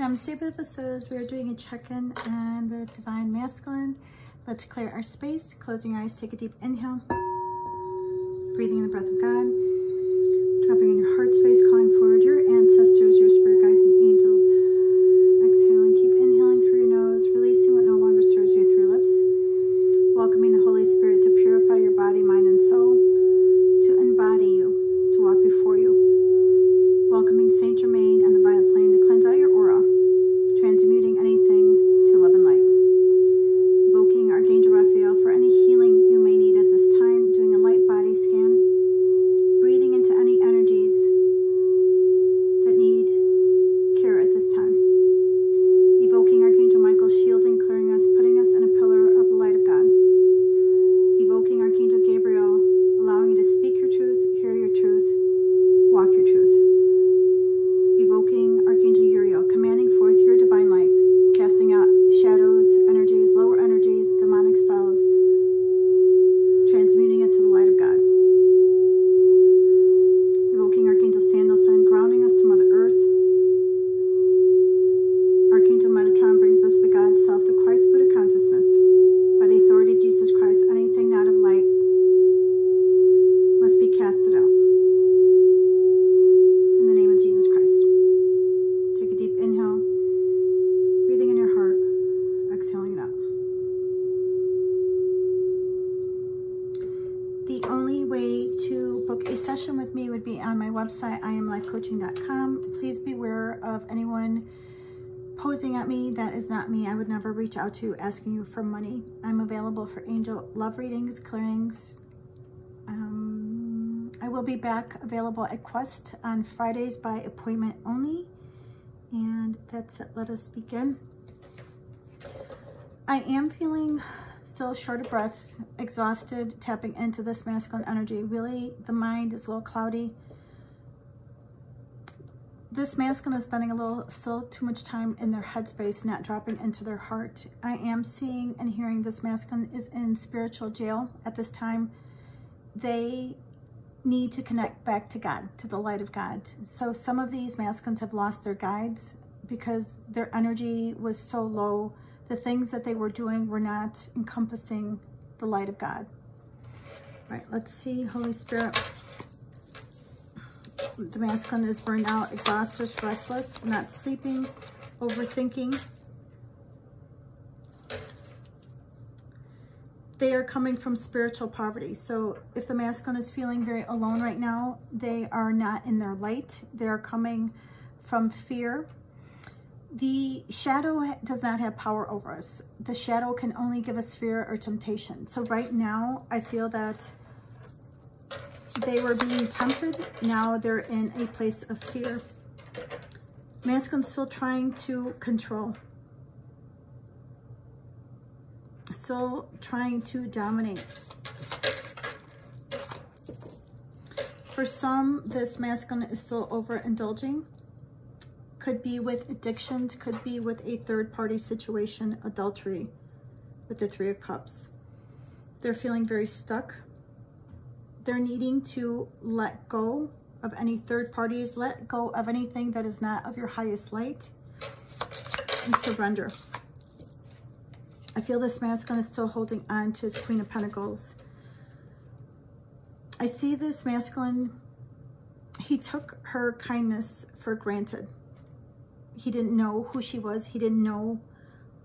Namaste Beautiful Souls. We are doing a check-in on the Divine Masculine. Let's clear our space. Closing your eyes, take a deep inhale. Breathing in the breath of God. Dropping in your heart space, calling forward your ancestors, your spirit guides, and angels. Exhaling, keep inhaling through your nose, releasing what no longer serves you through your lips. Welcoming the Holy Spirit to purify your body, mind, and soul, to embody you, to walk before you. Welcoming Saint Germain and the violet flame to cleanse out your aura, transmuting anything to love and light. Evoking Archangel Raphael for any healing you may need at this time, doing a light body scan, breathing into any energies that need care at this time. Evoking Archangel Michael, shielding, clearing us, putting us in a pillar of the light of God. Evoking Archangel Gabriel, allowing you to speak your truth, hear your truth, walk your truth. Evoking Archangel Uriel, commanding forth your divine light, casting out shadows, energies, lower energies, demonic spells, transmuting it to the light of God. Evoking Archangel Sandalphon, grounding us to Mother Earth. Archangel Metatron brings us the God Self, the Christ Buddha consciousness. By the authority of Jesus Christ, anything not of light must be casted out. In the name of Jesus Christ. Take a deep inhale, breathing in your heart, exhaling it out. The only way to book a session with me would be on my website, iamlifecoaching.com. Please beware of anyone posing at me. That is not me. I would never reach out to asking you for money. I'm available for angel love readings, clearings. Um, I will be back available at Quest on Fridays by appointment only. And that's it. Let us begin. I am feeling still short of breath, exhausted, tapping into this masculine energy. Really, the mind is a little cloudy. This masculine is spending a little, still too much time in their headspace, not dropping into their heart. I am seeing and hearing this masculine is in spiritual jail at this time. They need to connect back to God, to the light of God. So some of these masculines have lost their guides because their energy was so low. The things that they were doing were not encompassing the light of God. All right, let's see, Holy Spirit. The masculine is burned out, exhausted, restless, not sleeping, overthinking. They are coming from spiritual poverty. So if the masculine is feeling very alone right now, they are not in their light. They are coming from fear. The shadow does not have power over us. The shadow can only give us fear or temptation. So right now, I feel that they were being tempted. Now they're in a place of fear. Masculine still trying to control. Still trying to dominate. For some, this masculine is still overindulging. Could be with addictions, could be with a third-party situation, adultery with the Three of Cups. They're feeling very stuck they're needing to let go of any third parties, let go of anything that is not of your highest light, and surrender. I feel this masculine is still holding on to his Queen of Pentacles. I see this masculine, he took her kindness for granted. He didn't know who she was. He didn't know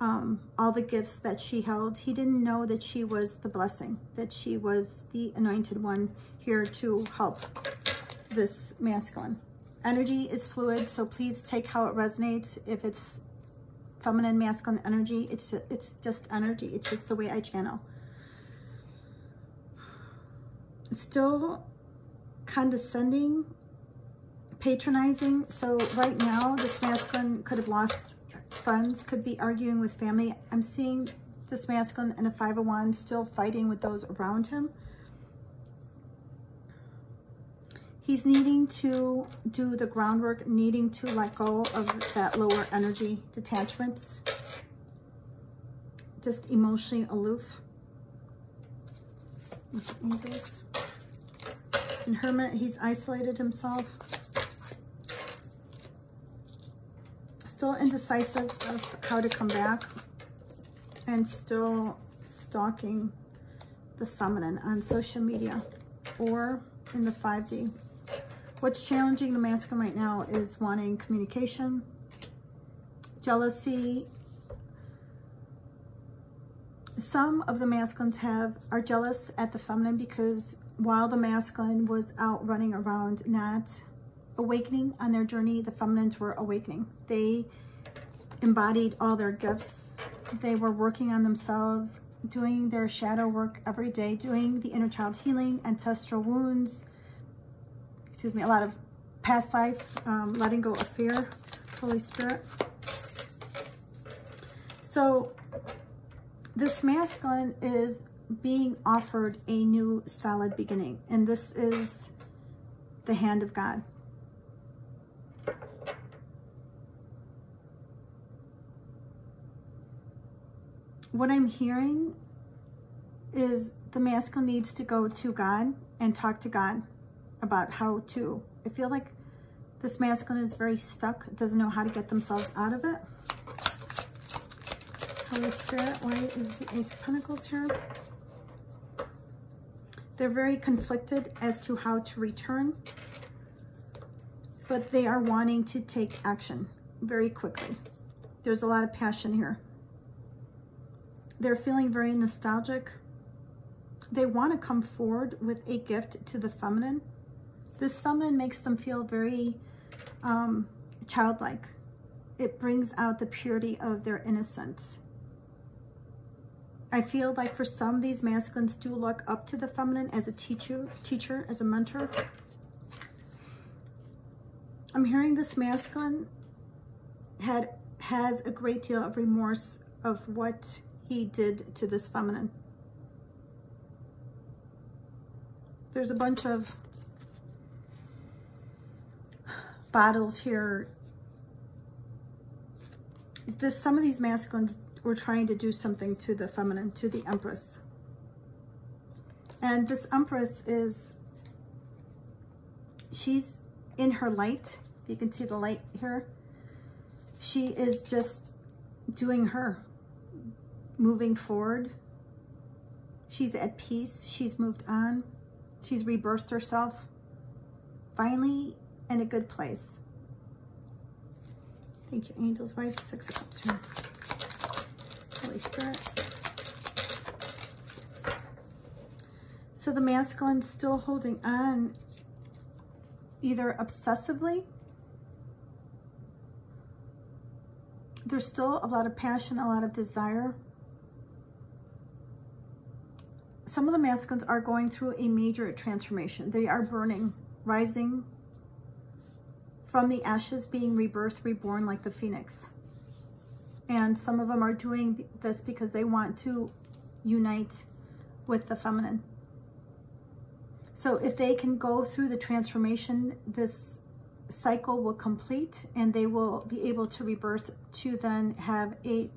um, all the gifts that she held. He didn't know that she was the blessing, that she was the anointed one here to help this masculine. Energy is fluid, so please take how it resonates. If it's feminine, masculine energy, it's, it's just energy. It's just the way I channel. Still condescending, patronizing. So right now, this masculine could have lost friends, could be arguing with family. I'm seeing this masculine and a five oh of wands still fighting with those around him. He's needing to do the groundwork, needing to let go of that lower energy detachments. Just emotionally aloof. And Hermit, he's isolated himself. Still indecisive of how to come back and still stalking the feminine on social media or in the 5D. What's challenging the masculine right now is wanting communication, jealousy. Some of the masculines have are jealous at the feminine because while the masculine was out running around not awakening on their journey, the feminines were awakening. They embodied all their gifts. They were working on themselves, doing their shadow work every day, doing the inner child healing, ancestral wounds, excuse me, a lot of past life, um, letting go of fear, Holy Spirit. So this masculine is being offered a new solid beginning. And this is the hand of God. What I'm hearing is the masculine needs to go to God and talk to God about how to. I feel like this masculine is very stuck, doesn't know how to get themselves out of it. Holy Spirit, why is the Ace of Pentacles here? They're very conflicted as to how to return, but they are wanting to take action very quickly. There's a lot of passion here. They're feeling very nostalgic. They want to come forward with a gift to the feminine. This feminine makes them feel very um, childlike. It brings out the purity of their innocence. I feel like for some, these masculines do look up to the feminine as a teacher, teacher, as a mentor. I'm hearing this masculine had has a great deal of remorse of what he did to this feminine. There's a bunch of bottles here. This some of these masculines we're trying to do something to the feminine, to the Empress. And this Empress is, she's in her light. You can see the light here. She is just doing her, moving forward. She's at peace. She's moved on. She's rebirthed herself. Finally in a good place. Thank you, angels. Why is the Six of Cups here? Holy Spirit. So the masculine's still holding on either obsessively. There's still a lot of passion, a lot of desire. Some of the masculines are going through a major transformation. They are burning, rising from the ashes, being rebirthed, reborn like the phoenix. And some of them are doing this because they want to unite with the feminine. So if they can go through the transformation, this cycle will complete and they will be able to rebirth to then have a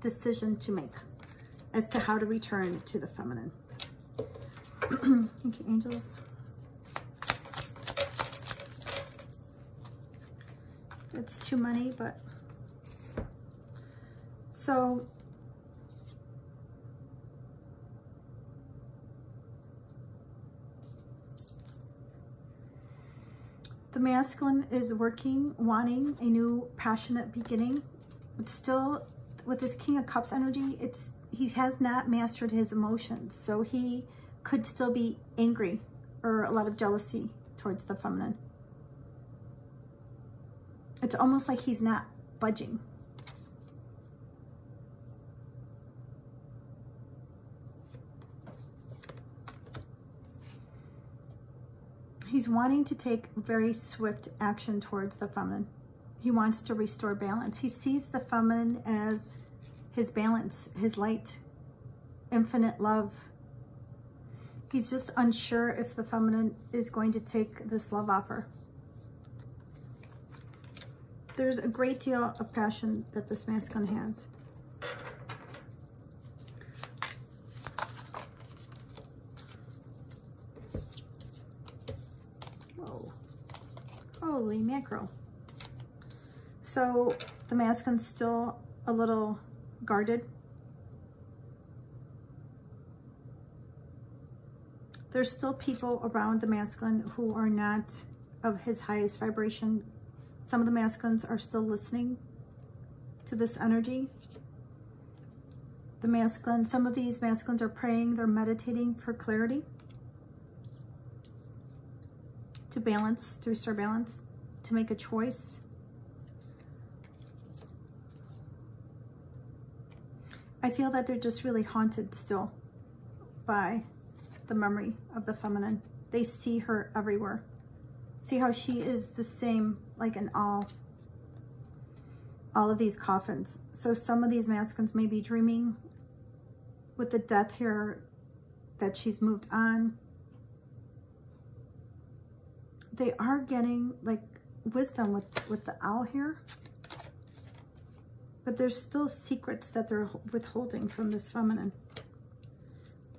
decision to make as to how to return to the feminine. Thank you, angels. It's too many, but so the masculine is working, wanting a new passionate beginning, but still with this King of Cups energy, it's he has not mastered his emotions. So he could still be angry or a lot of jealousy towards the feminine. It's almost like he's not budging. he's wanting to take very swift action towards the feminine. He wants to restore balance. He sees the feminine as his balance, his light, infinite love. He's just unsure if the feminine is going to take this love offer. There's a great deal of passion that this masculine has. Holy mackerel. So the masculine's still a little guarded. There's still people around the masculine who are not of his highest vibration. Some of the masculines are still listening to this energy. The masculine, some of these masculines are praying, they're meditating for clarity. To balance, to restore balance, to make a choice. I feel that they're just really haunted still by the memory of the feminine. They see her everywhere. See how she is the same, like in all, all of these coffins. So some of these masculines may be dreaming with the death here that she's moved on. They are getting like wisdom with, with the owl here. But there's still secrets that they're withholding from this feminine.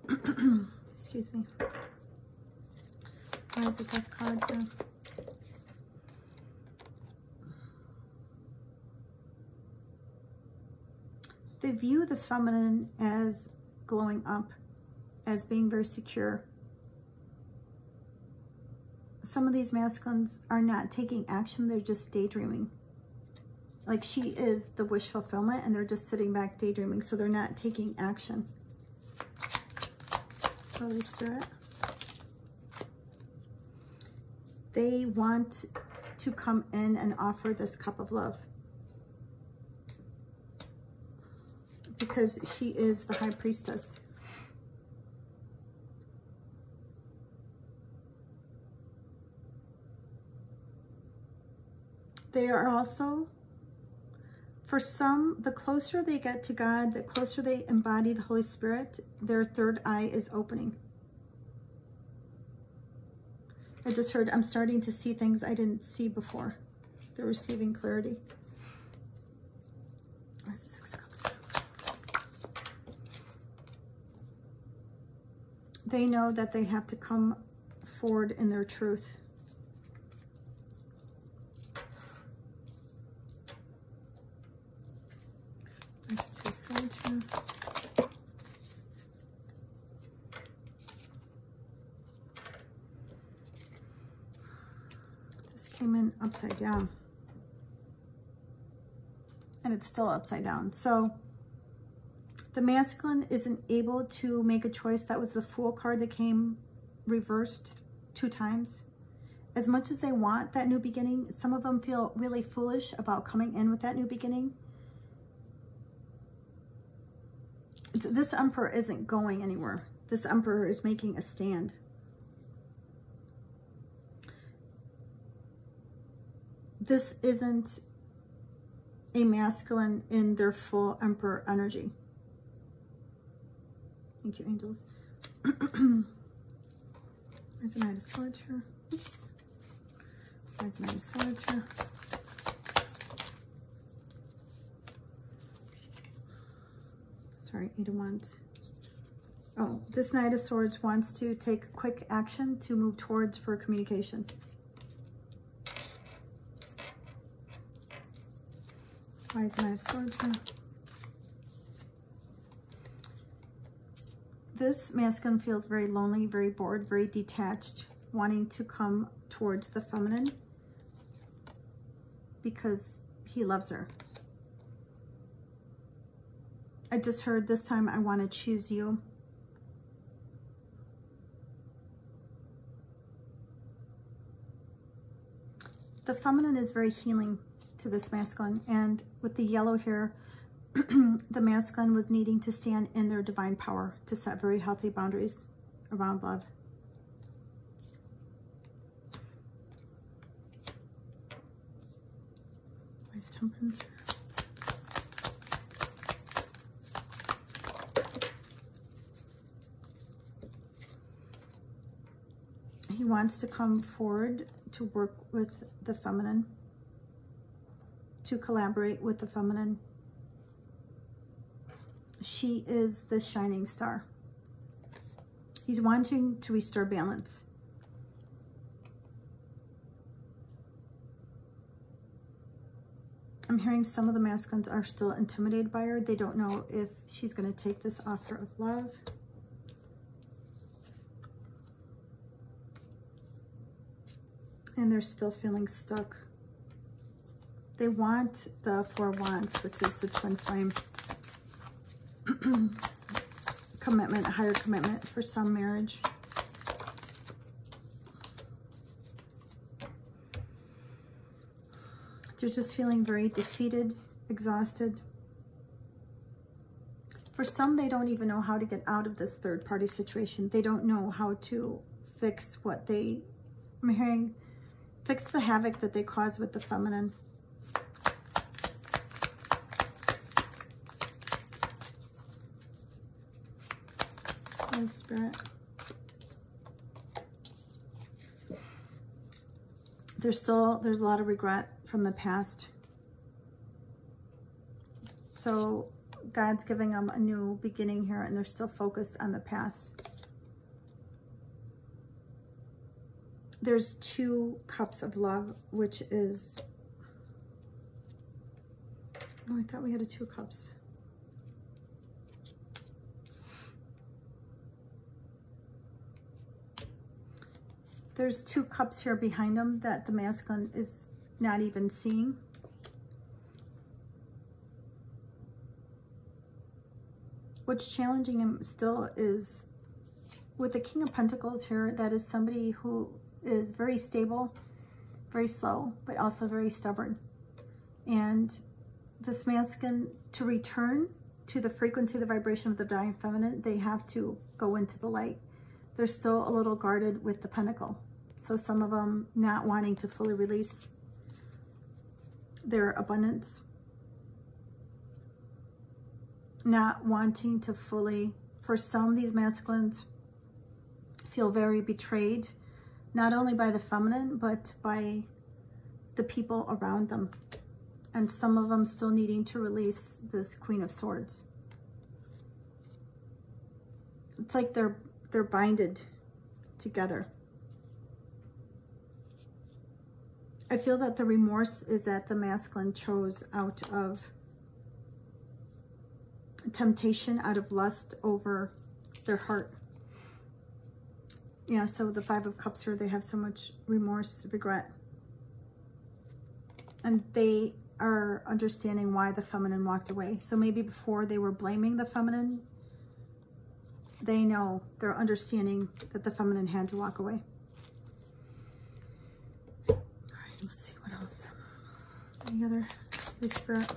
Excuse me. Why is it that card here? They view the feminine as glowing up, as being very secure. Some of these masculines are not taking action, they're just daydreaming. Like she is the wish fulfillment and they're just sitting back daydreaming, so they're not taking action. Holy Spirit. They want to come in and offer this cup of love. Because she is the high priestess. They are also, for some, the closer they get to God, the closer they embody the Holy Spirit, their third eye is opening. I just heard I'm starting to see things I didn't see before. They're receiving clarity. They know that they have to come forward in their truth. Upside down. And it's still upside down. So the masculine isn't able to make a choice. That was the Fool card that came reversed two times. As much as they want that new beginning, some of them feel really foolish about coming in with that new beginning. This emperor isn't going anywhere. This emperor is making a stand. this isn't a masculine in their full emperor energy. Thank you, angels. Where's the Knight of Swords here? Oops. Where's the Knight of Swords here? Sorry, Eight of Wands. Oh, this Knight of Swords wants to take quick action to move towards for communication. Why is my sword here? This masculine feels very lonely, very bored, very detached, wanting to come towards the feminine because he loves her. I just heard this time I want to choose you. The feminine is very healing to this masculine. And with the yellow here, the masculine was needing to stand in their divine power to set very healthy boundaries around love. Nice temperance. He wants to come forward to work with the feminine to collaborate with the feminine. She is the shining star. He's wanting to restore balance. I'm hearing some of the masculines are still intimidated by her. They don't know if she's going to take this offer of love. And they're still feeling stuck. They want the Four Wands, which is the Twin Flame. commitment, a higher commitment for some marriage. They're just feeling very defeated, exhausted. For some, they don't even know how to get out of this third party situation. They don't know how to fix what they, I'm hearing, fix the havoc that they cause with the feminine. Holy Spirit. There's still, there's a lot of regret from the past. So God's giving them a new beginning here and they're still focused on the past. There's two cups of love, which is, oh, I thought we had a two cups. There's two cups here behind them that the masculine is not even seeing. What's challenging him still is with the King of Pentacles here, that is somebody who is very stable, very slow, but also very stubborn. And this masculine, to return to the frequency, the vibration of the divine feminine, they have to go into the light. They're still a little guarded with the pentacle. So some of them not wanting to fully release their abundance, not wanting to fully, for some, these masculines feel very betrayed, not only by the feminine, but by the people around them. And some of them still needing to release this Queen of Swords. It's like they're they're binded together. I feel that the remorse is that the masculine chose out of temptation, out of lust over their heart. Yeah, so the Five of Cups here, they have so much remorse, regret. And they are understanding why the feminine walked away. So maybe before they were blaming the feminine, they know, they're understanding that the feminine had to walk away. All right, let's see what else. Any other Spirit?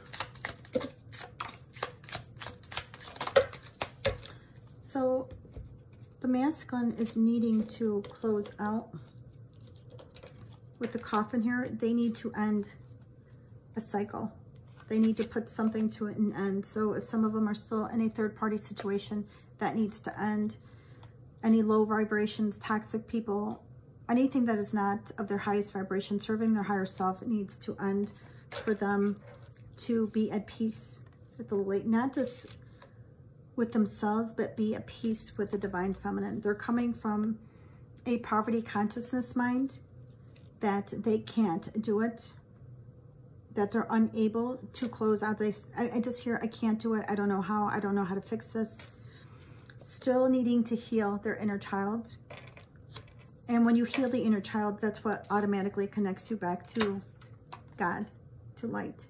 So the masculine is needing to close out with the coffin here. They need to end a cycle. They need to put something to an end. So if some of them are still in a third party situation, that needs to end. Any low vibrations, toxic people, anything that is not of their highest vibration, serving their higher self, needs to end for them to be at peace with the light, not just with themselves, but be at peace with the divine feminine. They're coming from a poverty consciousness mind that they can't do it, that they're unable to close out. They, I, I just hear, I can't do it. I don't know how. I don't know how to fix this. Still needing to heal their inner child and when you heal the inner child, that's what automatically connects you back to God, to light.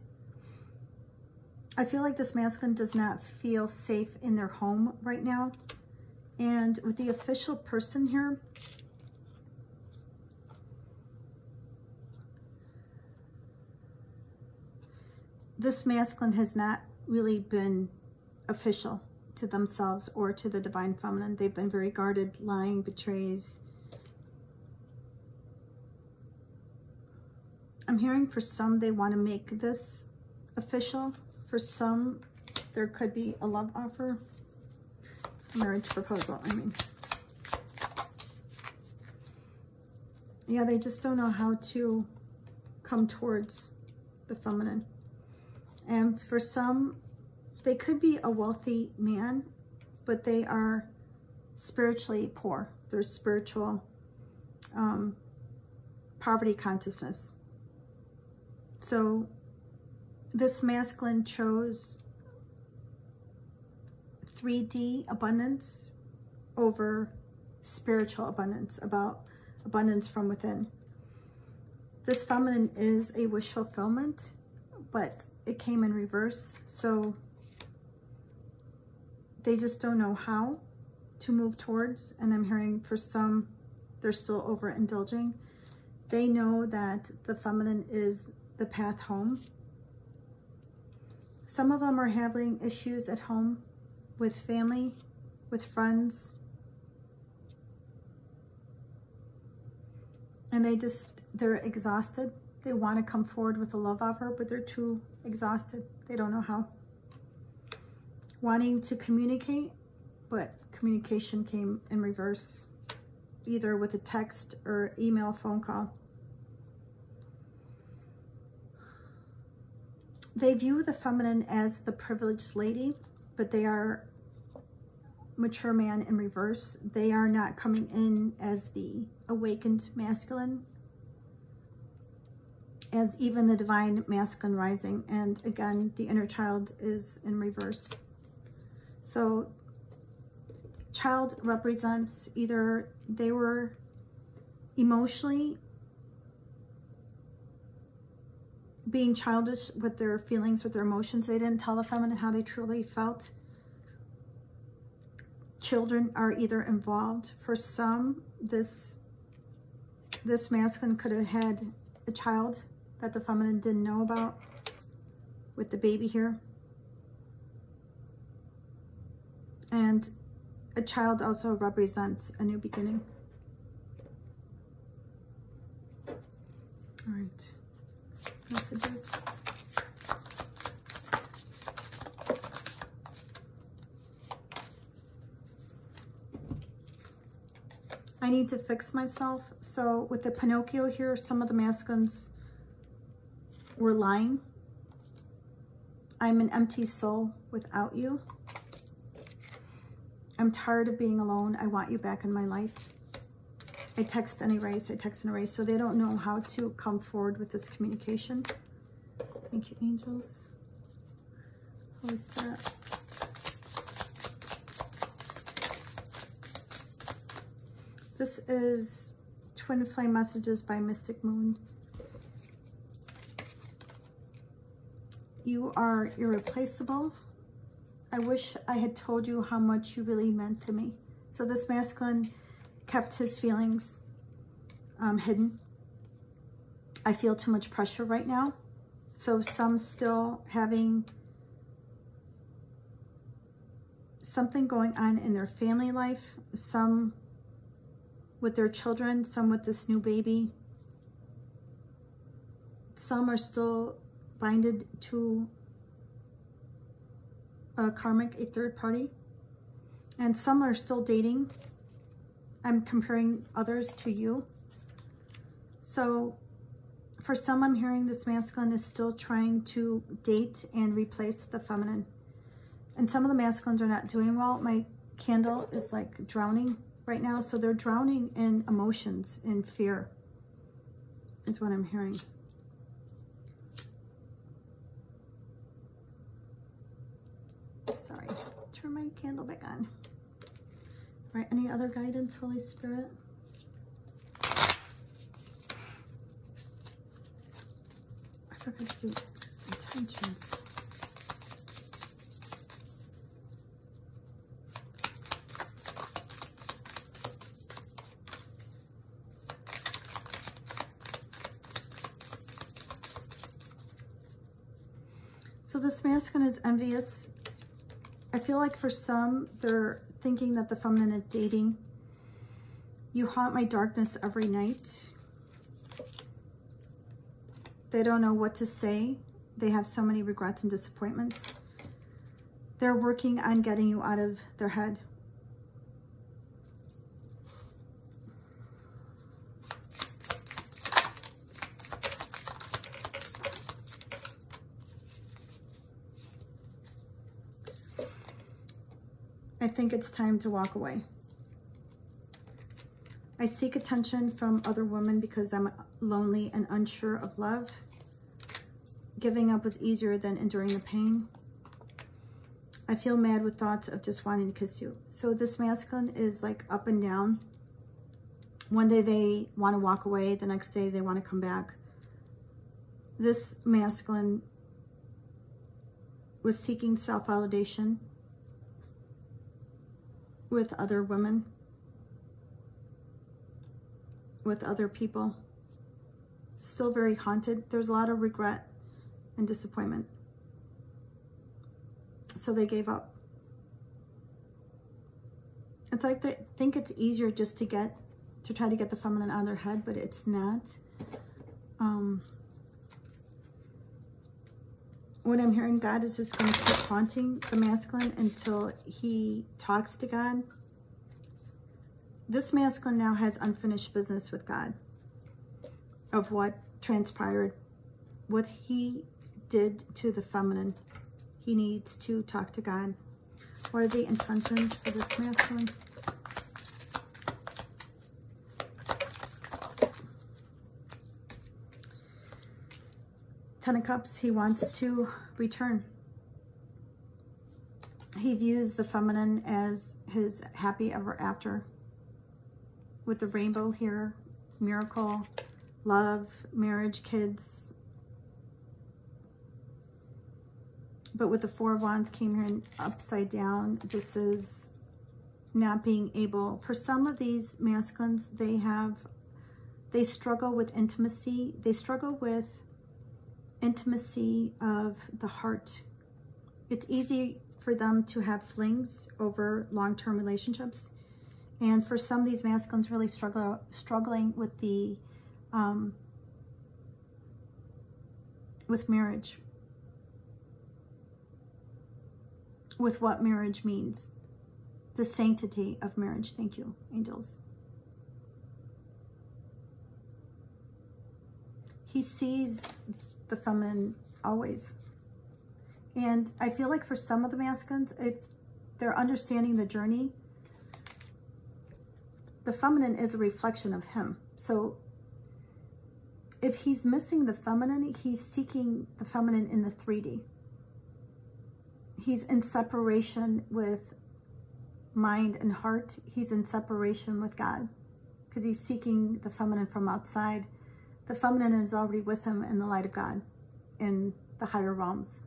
I feel like this masculine does not feel safe in their home right now. And with the official person here, this masculine has not really been official to themselves or to the divine feminine. They've been very guarded, lying, betrays, I'm hearing for some they want to make this official. For some, there could be a love offer. Marriage proposal, I mean. Yeah, they just don't know how to come towards the feminine. And for some, they could be a wealthy man, but they are spiritually poor. They're spiritual um, poverty consciousness. So this masculine chose 3D abundance over spiritual abundance, about abundance from within. This feminine is a wish fulfillment, but it came in reverse. So they just don't know how to move towards. And I'm hearing for some, they're still overindulging. They know that the feminine is the path home. Some of them are having issues at home with family, with friends. And they just, they're exhausted. They want to come forward with a love offer, but they're too exhausted. They don't know how. Wanting to communicate, but communication came in reverse, either with a text or email, phone call. They view the feminine as the privileged lady, but they are mature man in reverse. They are not coming in as the awakened masculine, as even the divine masculine rising. And again, the inner child is in reverse. So child represents either they were emotionally being childish with their feelings, with their emotions. They didn't tell the feminine how they truly felt children are either involved. For some, this, this masculine could have had a child that the feminine didn't know about with the baby here. And a child also represents a new beginning. All right, messages. I need to fix myself. So with the Pinocchio here, some of the masculines were lying. I'm an empty soul without you. I'm tired of being alone. I want you back in my life. I text and erase, I text and erase. So they don't know how to come forward with this communication. Thank you, angels. Holy Spirit. This is Twin Flame Messages by Mystic Moon. You are irreplaceable. I wish I had told you how much you really meant to me. So this masculine kept his feelings um, hidden. I feel too much pressure right now. So some still having something going on in their family life. Some with their children, some with this new baby. Some are still binded to a karmic, a third party. And some are still dating. I'm comparing others to you. So for some, I'm hearing this masculine is still trying to date and replace the feminine. And some of the masculines are not doing well. My candle is like drowning right now. So they're drowning in emotions, in fear, is what I'm hearing. Sorry, turn my candle back on. Any other guidance, Holy Spirit? I forgot to do intentions. So this masculine is envious. I feel like for some, they're thinking that the feminine is dating. You haunt my darkness every night. They don't know what to say. They have so many regrets and disappointments. They're working on getting you out of their head. Think it's time to walk away. I seek attention from other women because I'm lonely and unsure of love. giving up was easier than enduring the pain. I feel mad with thoughts of just wanting to kiss you. So this masculine is like up and down. One day they want to walk away. The next day they want to come back. This masculine was seeking self-validation with other women, with other people. Still very haunted. There's a lot of regret and disappointment. So they gave up. It's like they think it's easier just to get, to try to get the feminine out of their head, but it's not. Um, what I'm hearing, God is just going to keep haunting the masculine until he talks to God. This masculine now has unfinished business with God of what transpired, what he did to the feminine. He needs to talk to God. What are the intentions for this masculine? Ten of Cups, he wants to return. He views the feminine as his happy ever after. With the rainbow here, miracle, love, marriage, kids, but with the Four of Wands came here upside down, this is not being able, for some of these masculines, they have, they struggle with intimacy. They struggle with intimacy of the heart. It's easy for them to have flings over long-term relationships. And for some these masculines really struggle struggling with the um, with marriage, with what marriage means, the sanctity of marriage. Thank you, angels. He sees the feminine always. And I feel like for some of the masculines, if they're understanding the journey, the feminine is a reflection of him. So if he's missing the feminine, he's seeking the feminine in the 3D he's in separation with mind and heart. He's in separation with God because he's seeking the feminine from outside. The feminine is already with him in the light of God in the higher realms.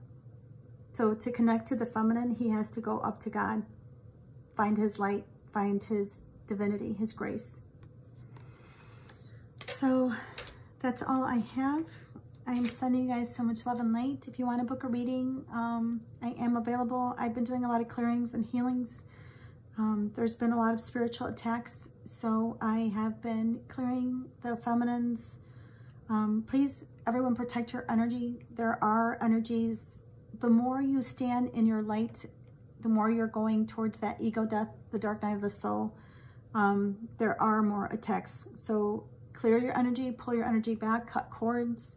So to connect to the feminine, he has to go up to God, find his light, find his divinity, his grace. So that's all I have. I'm sending you guys so much love and light. If you want to book a reading, um, I am available. I've been doing a lot of clearings and healings. Um, there's been a lot of spiritual attacks, so I have been clearing the feminines. Um, please, everyone protect your energy. There are energies. The more you stand in your light, the more you're going towards that ego death, the dark night of the soul, um, there are more attacks. So clear your energy, pull your energy back, cut cords,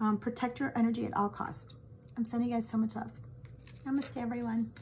um, protect your energy at all cost. I'm sending you guys so much love. Namaste, everyone.